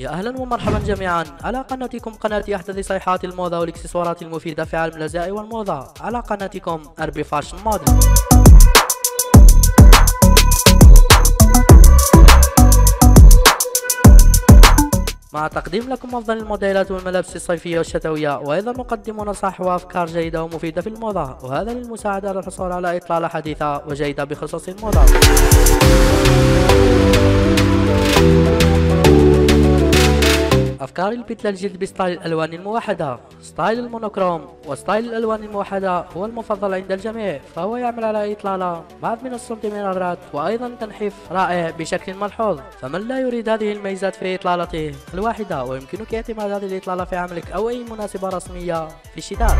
يا أهلا ومرحبا جميعا. على قناتكم قناة أحدث صيحات الموضة والإكسسوارات المفيدة في عالم الأزياء والموضة. على قناتكم أربي فاشن موديل مع تقديم لكم أفضل الموديلات والملابس الصيفية والشتوية وأيضا نقدم نصائح وأفكار جيدة ومفيدة في الموضة. وهذا للمساعدة على الحصول على إطلالة حديثة وجيدة بخصوص الموضة. أفكار البدلة الجلد ب style الألوان الموحدة. style ال monochrome و style الألوان الموحدة هو المفضل عند الجميع فهو يعمل على إطالة بعض من السنتيمترات وأيضا تنحيف رائع بشكل ملحوظ. فمن لا يريد هذه الميزات في إطلالته الواحدة ويمكنك اعتماد هذه الإطلالة في عملك أو أي مناسبة رسمية في الشتاء.